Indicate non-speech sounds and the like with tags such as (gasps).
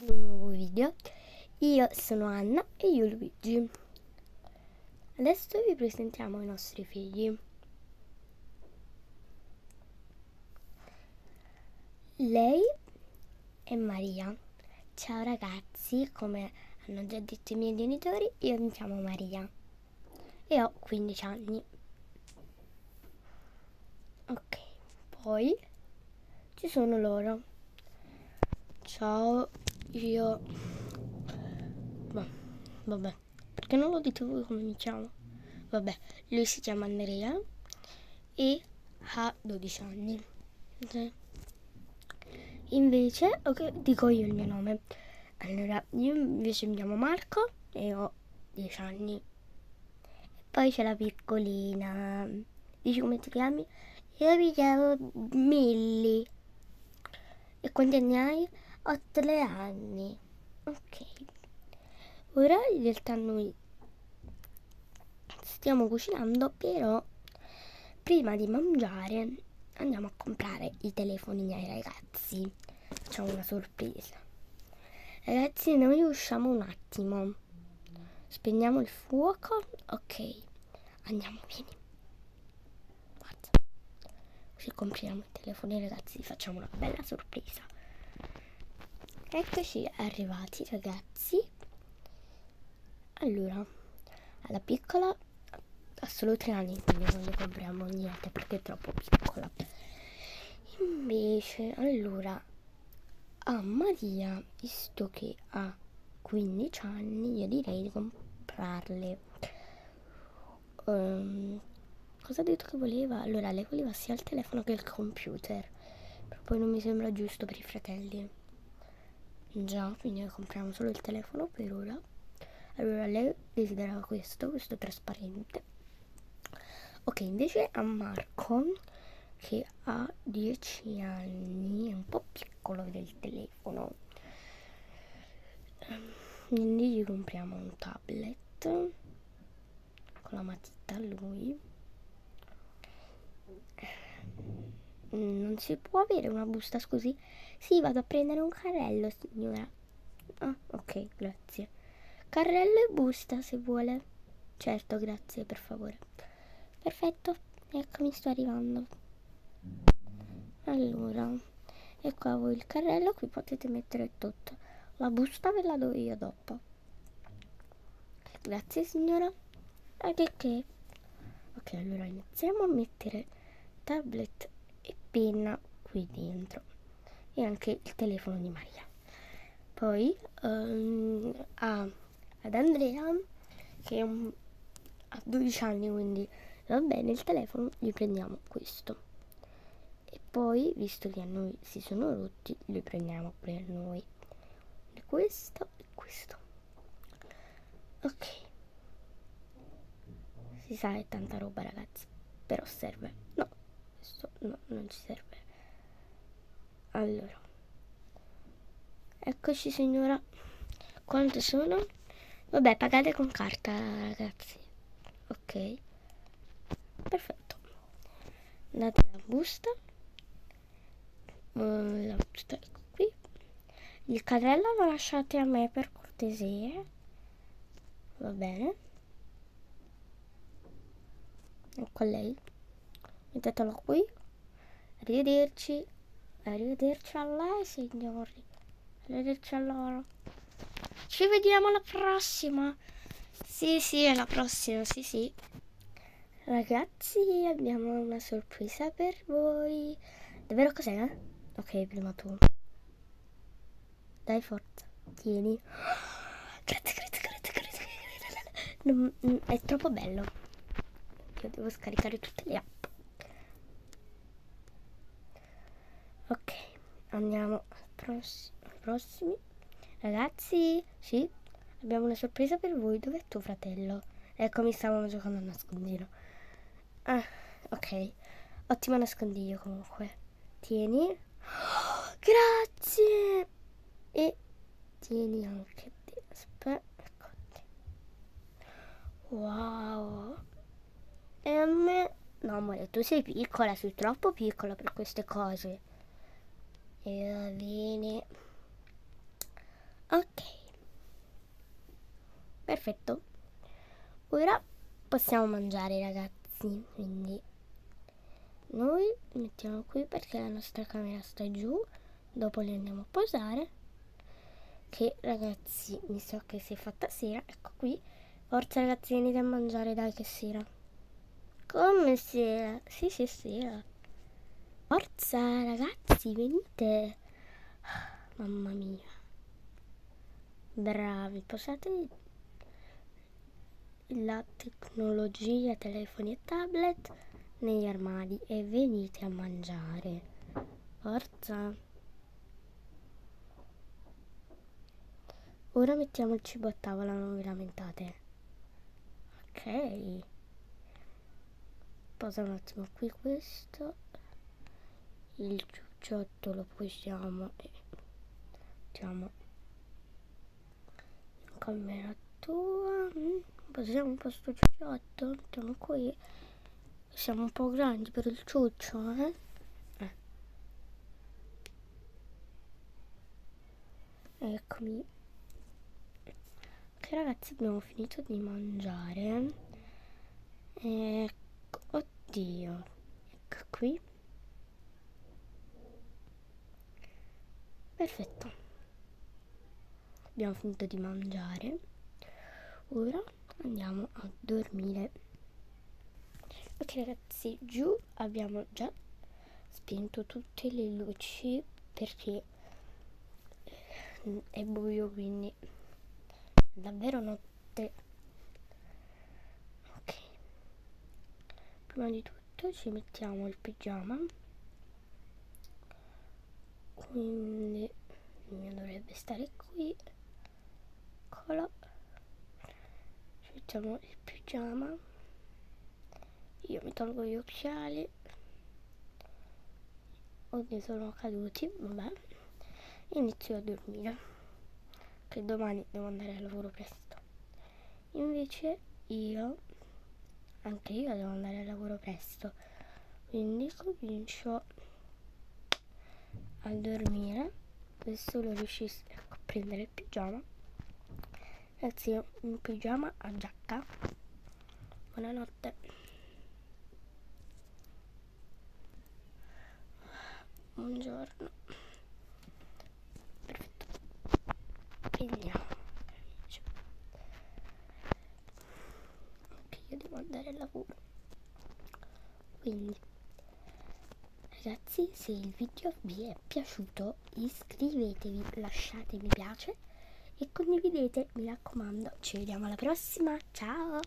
in un nuovo video. Io sono Anna e io Luigi. Adesso vi presentiamo i nostri figli. Lei è Maria. Ciao ragazzi, come hanno già detto i miei genitori, io mi chiamo Maria e ho 15 anni. Ok, poi ci sono loro. Ciao, io... Boh, vabbè, perché non lo dite voi come mi chiamo? Vabbè, lui si chiama Andrea e ha 12 anni. Sì. Invece, ok, dico io il mio nome. Allora, io invece mi chiamo Marco e ho 10 anni. Poi c'è la piccolina. Dici come ti chiami? Io mi chiamo Milly. E quanti anni hai? Ho tre anni. Ok. Ora in realtà noi stiamo cucinando, però prima di mangiare andiamo a comprare i telefoni ai ragazzi. Facciamo una sorpresa. Ragazzi, noi usciamo un attimo. Spegniamo il fuoco. Ok. Andiamo, vieni. Guarda. Così compriamo i telefoni ragazzi, facciamo una bella sorpresa. Eccoci arrivati ragazzi. Allora, alla piccola ha solo tre anni, quindi non gli compriamo niente perché è troppo piccola. Invece, allora, a Maria, visto che ha 15 anni, io direi di comprarle. Um, cosa ha detto che voleva? Allora, lei voleva sia il telefono che il computer, però poi non mi sembra giusto per i fratelli. Già, quindi compriamo solo il telefono per ora. Allora, lei desiderava questo, questo trasparente Ok, invece a Marco, che ha 10 anni, è un po' piccolo del telefono, quindi gli compriamo un tablet con la matita a lui. Non si può avere una busta scusi? Sì, vado a prendere un carrello, signora. Ah, ok, grazie. Carrello e busta se vuole. Certo, grazie, per favore. Perfetto, eccomi, sto arrivando. Allora, ecco a voi il carrello, qui potete mettere tutto. La busta ve la do io dopo. Grazie signora. E di che? Ok, allora iniziamo a mettere tablet penna qui dentro. E anche il telefono di Maria. Poi um, a, ad Andrea, che un, ha 12 anni, quindi va bene il telefono gli prendiamo questo. E poi visto che a noi si sono rotti li prendiamo per noi. E questo e questo. Ok. Si sa è tanta roba ragazzi però serve. No questo no non ci serve. Allora. Eccoci signora. Quante sono? Vabbè pagate con carta ragazzi. Ok. Perfetto. Date la busta. La busta ecco qui. Il carrello lo lasciate a me per cortesia. Va bene. Ecco lei mettetelo qui arrivederci arrivederci a lei signori arrivederci a loro ci vediamo alla prossima sì sì alla prossima sì sì Ragazzi, abbiamo una sorpresa per voi. Davvero cos'è? Ok, prima tu. Dai, forza. Tieni. (gasps) Grazie, grazie, grazie. Non, non, è troppo bello. Io devo scaricare tutte le app. Ok, andiamo ai prossimi. Ragazzi, sì, abbiamo una sorpresa per voi. Dov'è tuo fratello? Eccomi, stavamo giocando a nascondino. Ah, ok. Ottimo nascondiglio comunque. Tieni. Oh, grazie. E tieni anche te. Aspetta. Ecco wow. E a me... No, amore, tu sei piccola, sei troppo piccola per queste cose e va bene. Ok. Perfetto. Ora possiamo mangiare ragazzi. Quindi noi mettiamo qui perché la nostra camera sta giù. Dopo li andiamo a posare. Che ragazzi mi so che si è fatta sera. Ecco qui. Forza ragazzi venite a mangiare. Dai che sera. Come sera? Sì, sì, sera forza ragazzi venite. Mamma mia. Bravi posate la tecnologia telefoni e tablet negli armadi e venite a mangiare. Forza. Ora mettiamo il cibo a tavola non vi lamentate. Ok. Posa un attimo qui questo il ciucciotto lo posiamo e mettiamo in camera tua. Mm, posiamo un po' sto ciucciotto? Mettiamo qui. Siamo un po' grandi per il ciuccio eh? eh. eccomi. Ok ragazzi abbiamo finito di mangiare. Ecco oddio. Ecco qui perfetto. Abbiamo finito di mangiare. Ora andiamo a dormire. Ok ragazzi giù abbiamo già spento tutte le luci perché è buio quindi davvero notte. Ok. Prima di tutto ci mettiamo il pigiama quindi il mio dovrebbe stare qui. Eccolo. Ci mettiamo il pigiama. Io mi tolgo gli occhiali. Oddio sono caduti. Vabbè. Inizio a dormire. Che domani devo andare al lavoro presto. Invece io anche io devo andare al lavoro presto. Quindi comincio a dormire se solo riuscissi a prendere il pigiama ragazzi un pigiama a giacca. Buonanotte. Buongiorno. Prendiamo. Ok io devo andare al lavoro. Quindi ragazzi se il video vi è piaciuto iscrivetevi lasciate mi piace e condividete mi raccomando ci vediamo alla prossima ciao